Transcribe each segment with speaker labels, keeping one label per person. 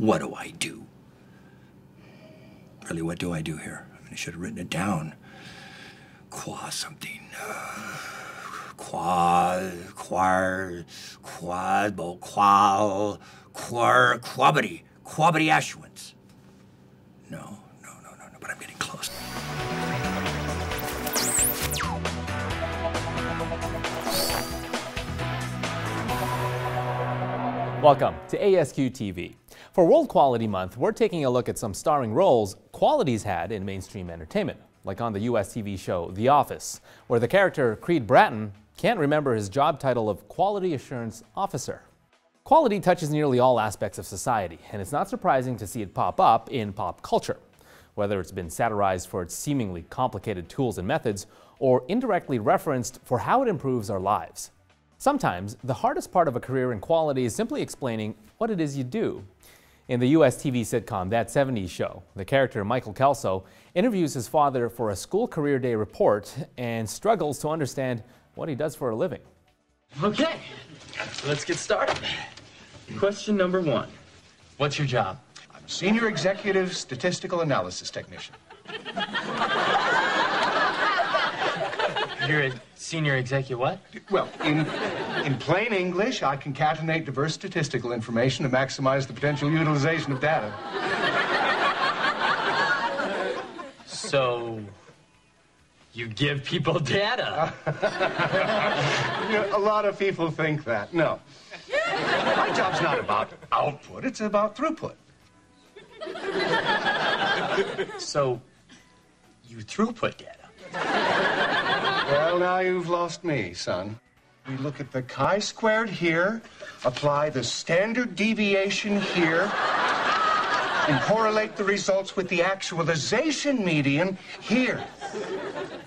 Speaker 1: What do I do? Really, what do I do here? I mean, I should have written it down. Qua something. Qua, quar, quad, qual, quar, quabity, quabity ashwins. No, no, no, no, no, but I'm getting close.
Speaker 2: Welcome to ASQ TV. For World Quality Month, we're taking a look at some starring roles quality's had in mainstream entertainment, like on the US TV show The Office, where the character Creed Bratton can't remember his job title of Quality Assurance Officer. Quality touches nearly all aspects of society, and it's not surprising to see it pop up in pop culture. Whether it's been satirized for its seemingly complicated tools and methods, or indirectly referenced for how it improves our lives. Sometimes, the hardest part of a career in quality is simply explaining what it is you do. In the US TV sitcom That 70s Show, the character Michael Kelso interviews his father for a school career day report and struggles to understand what he does for a living.
Speaker 3: Okay, let's get started. Question number one What's your job?
Speaker 4: I'm Senior Executive Statistical Analysis Technician.
Speaker 3: You're a senior executive what?
Speaker 4: Well, in, in plain English, I concatenate diverse statistical information to maximize the potential utilization of data.
Speaker 3: So, you give people data.
Speaker 4: You know, a lot of people think that. No. My job's not about output, it's about throughput.
Speaker 3: So, you throughput data.
Speaker 4: Well, now you've lost me, son. We look at the chi-squared here, apply the standard deviation here, and correlate the results with the actualization median here.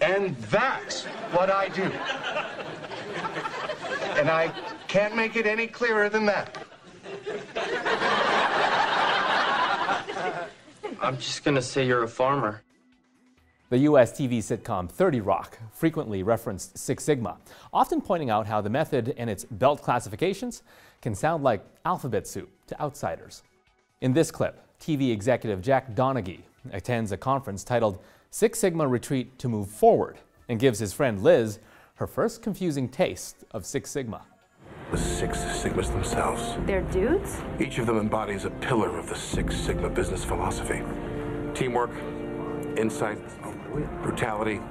Speaker 4: And that's what I do. And I can't make it any clearer than that.
Speaker 3: I'm just gonna say you're a farmer.
Speaker 2: The US TV sitcom 30 Rock frequently referenced Six Sigma, often pointing out how the method and its belt classifications can sound like alphabet soup to outsiders. In this clip, TV executive Jack Donaghy attends a conference titled Six Sigma Retreat to Move Forward and gives his friend Liz her first confusing taste of Six Sigma.
Speaker 5: The Six Sigmas themselves.
Speaker 6: They're dudes?
Speaker 5: Each of them embodies a pillar of the Six Sigma business philosophy teamwork, insight, brutality,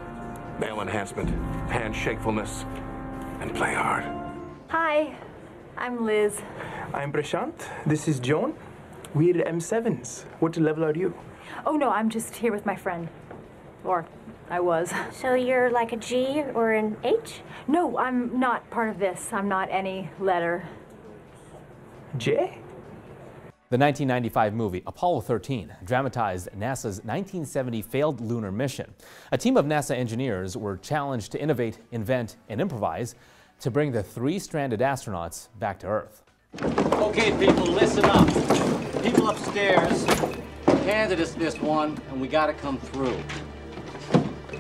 Speaker 5: male enhancement, handshakefulness, and play hard.
Speaker 6: Hi, I'm Liz.
Speaker 7: I'm Prashant. This is Joan. We're M7s. What level are you?
Speaker 6: Oh no, I'm just here with my friend. Or I was.
Speaker 8: So you're like a G or an H?
Speaker 6: No, I'm not part of this. I'm not any letter.
Speaker 7: J?
Speaker 2: The 1995 movie Apollo 13 dramatized NASA's 1970 failed lunar mission. A team of NASA engineers were challenged to innovate, invent, and improvise to bring the three stranded astronauts back to Earth.
Speaker 9: Okay, people, listen up. People upstairs handed us this one, and we gotta come through.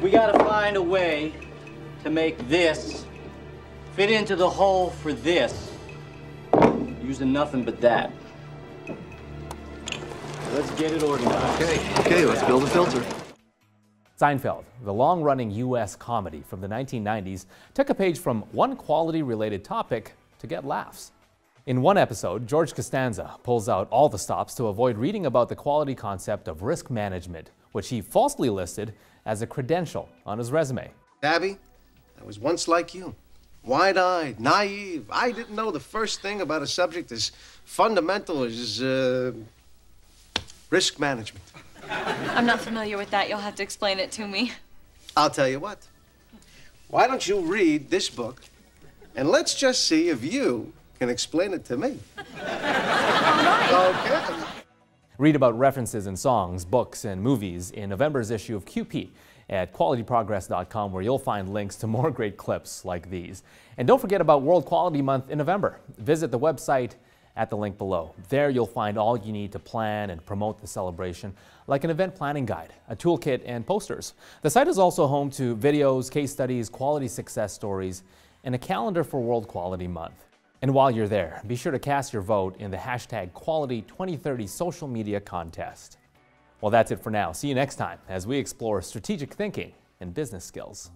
Speaker 9: We gotta find a way to make this fit into the hole for this using nothing but that. Let's get it organized.
Speaker 10: Okay, okay, let's build a filter.
Speaker 2: Seinfeld, the long running U.S. comedy from the 1990s, took a page from one quality related topic to get laughs. In one episode, George Costanza pulls out all the stops to avoid reading about the quality concept of risk management, which he falsely listed as a credential on his resume.
Speaker 11: Abby, I was once like you. Wide eyed, naive. I didn't know the first thing about a subject as fundamental as uh, risk management.
Speaker 12: I'm not familiar with that. You'll have to explain it to me.
Speaker 11: I'll tell you what. Why don't you read this book and let's just see if you can explain it to me. Okay.
Speaker 2: Read about references in songs, books, and movies in November's issue of QP at qualityprogress.com, where you'll find links to more great clips like these. And don't forget about World Quality Month in November. Visit the website at the link below. There you'll find all you need to plan and promote the celebration, like an event planning guide, a toolkit, and posters. The site is also home to videos, case studies, quality success stories, and a calendar for World Quality Month. And while you're there, be sure to cast your vote in the hashtag Quality 2030 social media contest. Well, that's it for now. See you next time as we explore strategic thinking and business skills.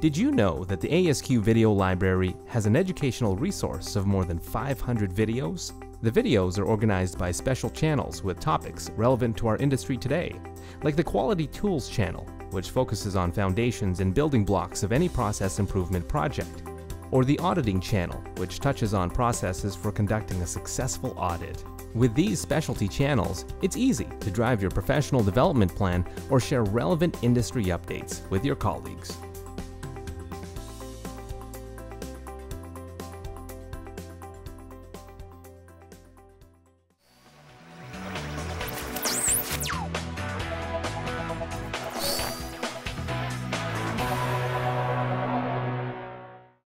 Speaker 2: Did you know that the ASQ Video Library has an educational resource of more than 500 videos? The videos are organized by special channels with topics relevant to our industry today, like the Quality Tools channel, which focuses on foundations and building blocks of any process improvement project, or the Auditing channel, which touches on processes for conducting a successful audit. With these specialty channels, it's easy to drive your professional development plan or share relevant industry updates with your colleagues.